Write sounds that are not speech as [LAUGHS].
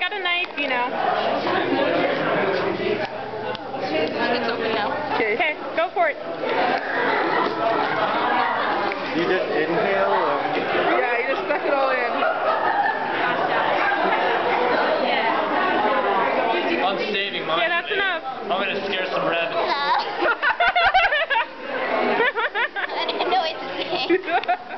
got a knife, you know. Okay, go for it. You just inhale? Or? Yeah, you just stuck it all in. I'm saving mine. Yeah, that's today. enough. I'm going to scare some rabbits. [LAUGHS] [LAUGHS] I didn't know what to say.